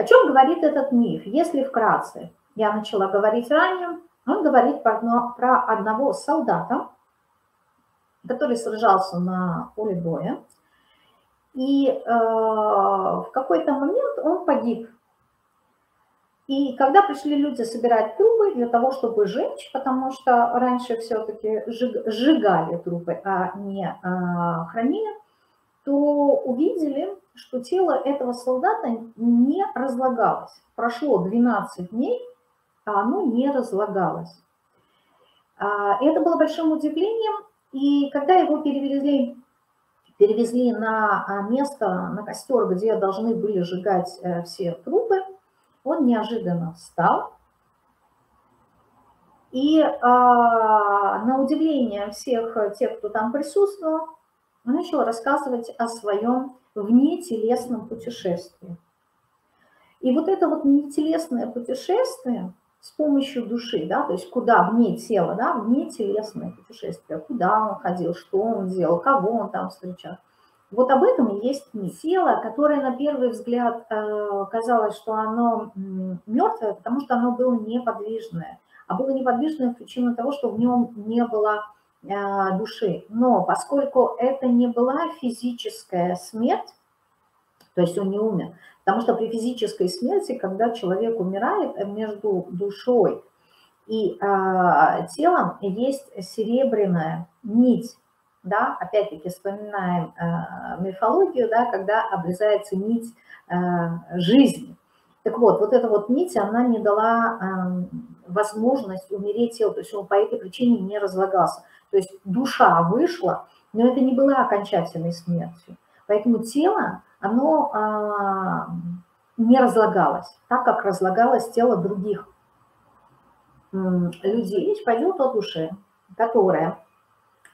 О чем говорит этот миф? Если вкратце, я начала говорить ранее, он говорит про, одно, про одного солдата, который сражался на поле боя, и э, в какой-то момент он погиб. И когда пришли люди собирать трупы для того, чтобы сжечь, потому что раньше все-таки сжигали трупы, а не э, хранили, то увидели, что тело этого солдата не разлагалось. Прошло 12 дней, а оно не разлагалось. А, это было большим удивлением, и когда его перевезли, перевезли на а, место, на костер, где должны были сжигать э, все трупы, он неожиданно встал, и а, на удивление всех тех, кто там присутствовал, начал рассказывать о своем внетелесном путешествии. И вот это вот внетелесное путешествие с помощью души, да, то есть куда вне тела, да, вне телесное путешествие, куда он ходил, что он делал, кого он там встречал. Вот об этом и есть не тело, которое на первый взгляд э, казалось, что оно мертвое, потому что оно было неподвижное. А было неподвижное причина того, что в нем не было души. Но поскольку это не была физическая смерть, то есть он не умер, Потому что при физической смерти, когда человек умирает э, между душой и э, телом, есть серебряная нить. Да? Опять-таки вспоминаем э, мифологию, да, когда обрезается нить э, жизни. Так вот, вот эта вот нить, она не дала э, возможность умереть телу, то есть он по этой причине не разлагался. То есть душа вышла, но это не была окончательной смертью. Поэтому тело оно а, не разлагалось, так как разлагалось тело других людей. Речь пойдет о душе, которая,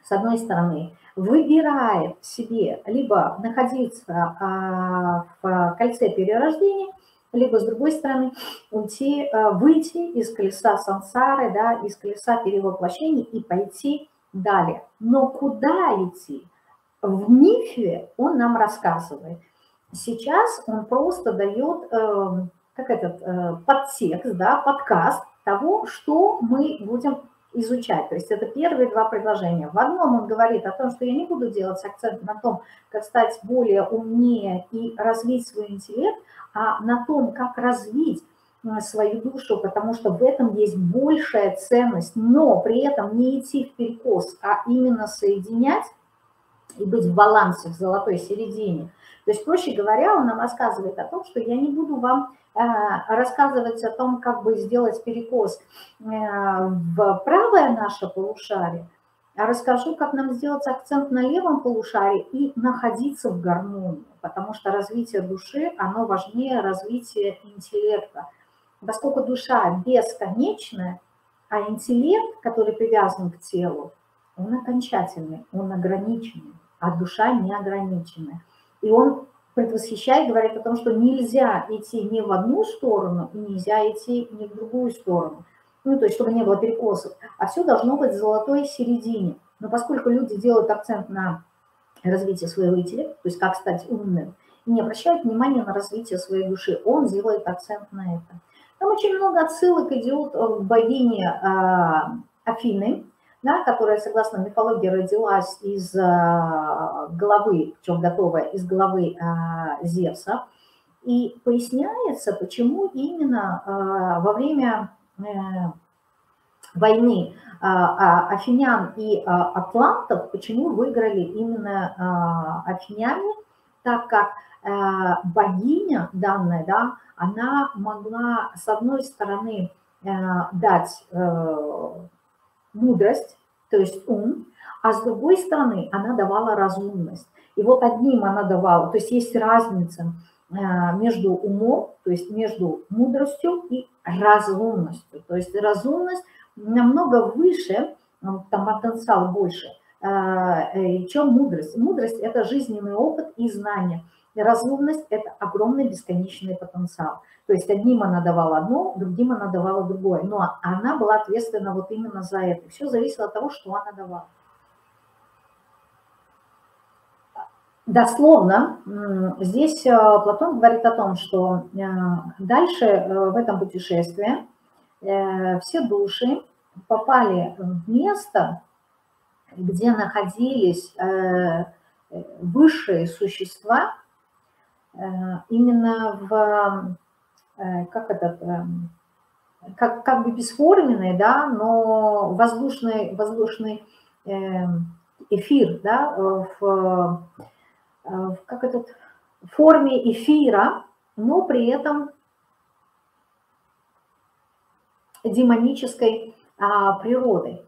с одной стороны, выбирает себе либо находиться а, в кольце перерождения, либо, с другой стороны, уйти, а, выйти из колеса сансары, да, из колеса перевоплощений и пойти далее. Но куда идти? В мифе он нам рассказывает – Сейчас он просто дает эм, как этот э, подтекст, да, подкаст того, что мы будем изучать. То есть это первые два предложения. В одном он говорит о том, что я не буду делать акцент на том, как стать более умнее и развить свой интеллект, а на том, как развить э, свою душу, потому что в этом есть большая ценность, но при этом не идти в перекос, а именно соединять и быть в балансе, в золотой середине. То есть, проще говоря, он нам рассказывает о том, что я не буду вам э, рассказывать о том, как бы сделать перекос э, в правое наше полушарие, а расскажу, как нам сделать акцент на левом полушарии и находиться в гармонии, потому что развитие души, оно важнее развития интеллекта. Поскольку душа бесконечная, а интеллект, который привязан к телу, он окончательный, он ограниченный, а душа неограниченная. И он предвосхищает, говорит о том, что нельзя идти ни в одну сторону, и нельзя идти ни в другую сторону. Ну, то есть, чтобы не было перекосов. А все должно быть в золотой середине. Но поскольку люди делают акцент на развитие своего интеллекта, то есть как стать умным, не обращают внимания на развитие своей души, он делает акцент на это. Там очень много отсылок идет к богине а, Афины, да, которая, согласно мифологии, родилась из а, головы, причем готовая из головы а, Зевса. И поясняется, почему именно во время э, войны афинян и атлантов, почему выиграли именно афиняне, так как э, богиня данная, да, она могла с одной стороны э, дать мудрость, то есть ум, а с другой стороны она давала разумность. И вот одним она давала, то есть есть разница э, между умом, то есть между мудростью и разумностью. То есть разумность намного выше, там потенциал больше, э, э, чем мудрость. Мудрость – это жизненный опыт и знания. И разумность – это огромный бесконечный потенциал. То есть одним она давала одно, другим она давала другое. Но она была ответственна вот именно за это. Все зависело от того, что она давала. дословно здесь Платон говорит о том, что дальше в этом путешествии все души попали в место, где находились высшие существа, именно в, как это, как, как бы бесформенный, да, но воздушный, воздушный эфир, да, в, в как этот, форме эфира, но при этом демонической а, природы.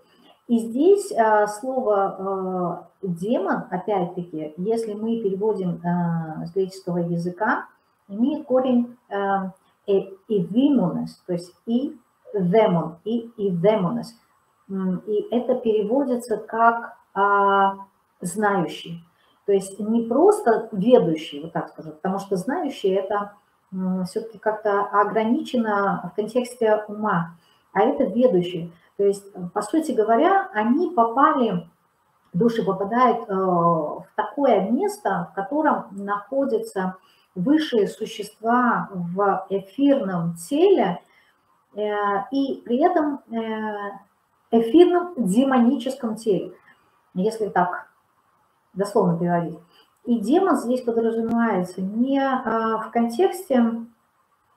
И здесь а, слово а, демон, опять-таки, если мы переводим а, с греческого языка, имеет корень а, вимонес, то есть и демон, и и. И это переводится как знающий. То есть не просто ведущий, вот так скажу, потому что знающий это все-таки как-то ограничено в контексте ума, а это ведущий. То есть, по сути говоря, они попали, души попадают э, в такое место, в котором находится высшие существа в эфирном теле э, и при этом э, эфирном демоническом теле, если так дословно переводить. И демон здесь подразумевается не в контексте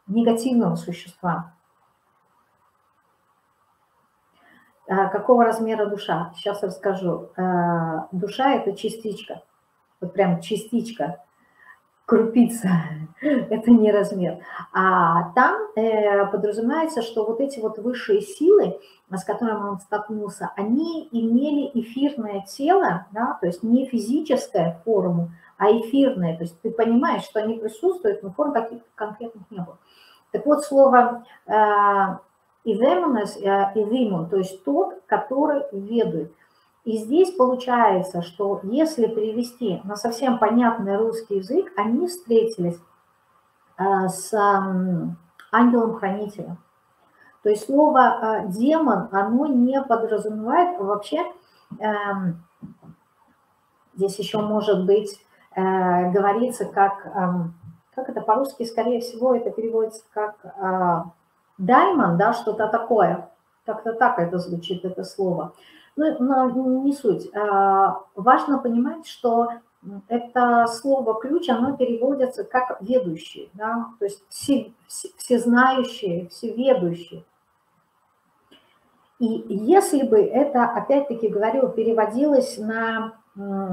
негативного существа. А, какого размера душа? Сейчас расскажу. А, душа – это частичка, вот прям частичка крупица, это не размер. А там э, подразумевается, что вот эти вот высшие силы, с которыми он столкнулся, они имели эфирное тело, да, то есть не физическое форму, а эфирное. То есть ты понимаешь, что они присутствуют, но форм каких-то конкретных не было. Так вот, слово э, «иземонес», э, «изимон», то есть тот, который ведает. И здесь получается, что если перевести на совсем понятный русский язык, они встретились э, с ангелом-хранителем. То есть слово э, демон, оно не подразумевает вообще, эм, здесь еще может быть говорится как, эм, как это по-русски, скорее всего, это переводится как даймон, да, что-то такое. Как-то так это звучит, это слово. Ну, но не суть. А, важно понимать, что это слово ключ, оно переводится как ведущий, да? то есть все, все, всезнающие, всеведущие. И если бы это, опять-таки говорю, переводилось на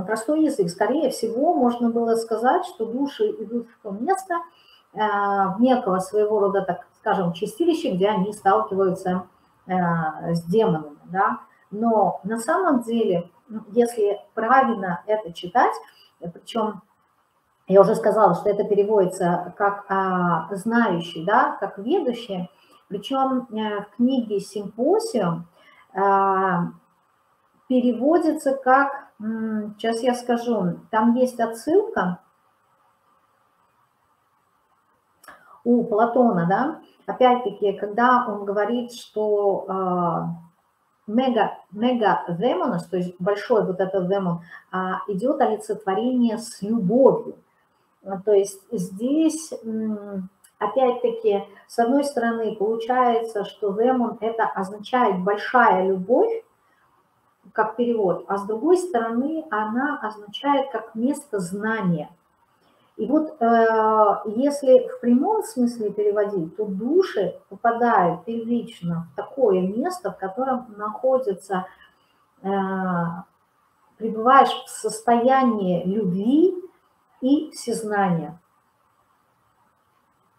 простой язык, скорее всего, можно было сказать, что души идут в то место, а, в некого своего рода, так скажем, чистилище, где они сталкиваются а, с демонами, да, но на самом деле, если правильно это читать, причем я уже сказала, что это переводится как а, знающий, да, как ведущий, причем э, в книге «Симпосиум» а, переводится как, сейчас я скажу, там есть отсылка у Платона, да, опять-таки, когда он говорит, что а, мега, мега демонос, то есть большой вот этот демон, а, идет олицетворение с любовью. А, то есть здесь, опять-таки, с одной стороны, получается, что демон это означает большая любовь, как перевод, а с другой стороны, она означает как место знания – и вот э, если в прямом смысле переводить, то души попадают первично в такое место, в котором находится, э, пребываешь в состоянии любви и всезнания.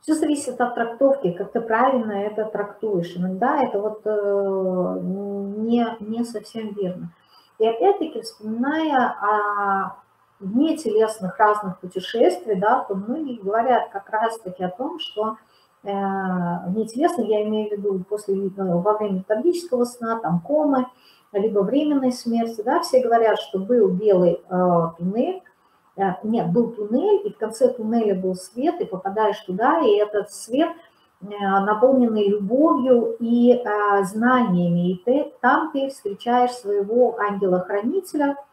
Все зависит от трактовки, как ты правильно это трактуешь. Иногда это вот э, не, не совсем верно. И опять-таки, вспоминая о вне телесных разных путешествий, да, то многие говорят как раз-таки о том, что э, вне телесных, я имею в виду после, э, во время метаболического сна, там комы, либо временной смерти, да, все говорят, что был белый э, туннель, э, нет, был туннель, и в конце туннеля был свет, и попадаешь туда, и этот свет э, наполненный любовью и э, знаниями, и ты, там ты встречаешь своего ангела-хранителя –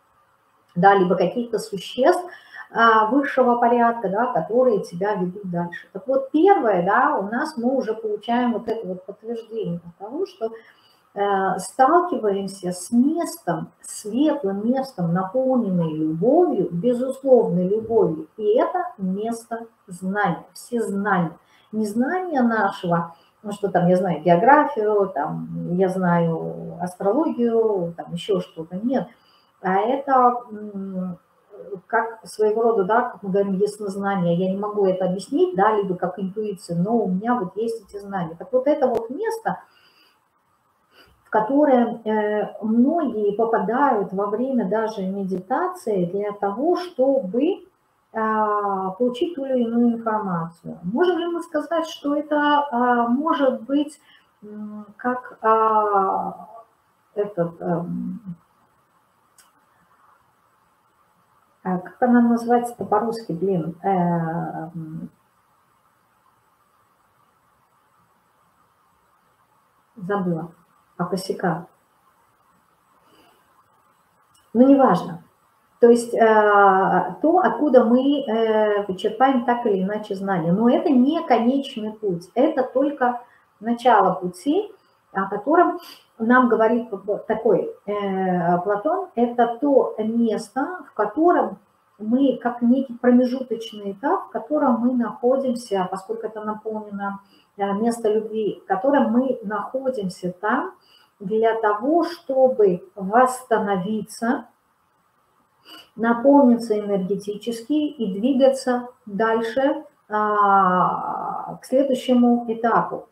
да, либо каких-то существ, а, высшего порядка, да, которые тебя ведут дальше. Так вот, первое, да, у нас мы уже получаем вот это вот подтверждение того, что э, сталкиваемся с местом, светлым местом, наполненной любовью, безусловной любовью. И это место знания, все знания. Не знания нашего, ну что там, я знаю географию, там, я знаю астрологию, там еще что-то, нет. А это как своего рода, да, как мы говорим, яснознание, я не могу это объяснить, да, либо как интуиция, но у меня вот есть эти знания. Так вот это вот место, в которое э, многие попадают во время даже медитации для того, чтобы а, получить ту или иную информацию. Можем ли мы сказать, что это а, может быть как а, этот эм, А как она называется-то по-русски, блин? Э, забыла. А косяка. Ну, неважно. То есть э, то, откуда мы э, вычерпаем так или иначе знания. Но это не конечный путь, это только начало пути, о котором нам говорит такой э, Платон, это то место, в котором мы, как некий промежуточный этап, в котором мы находимся, поскольку это наполнено э, место любви, в котором мы находимся там для того, чтобы восстановиться, наполниться энергетически и двигаться дальше а, к следующему этапу.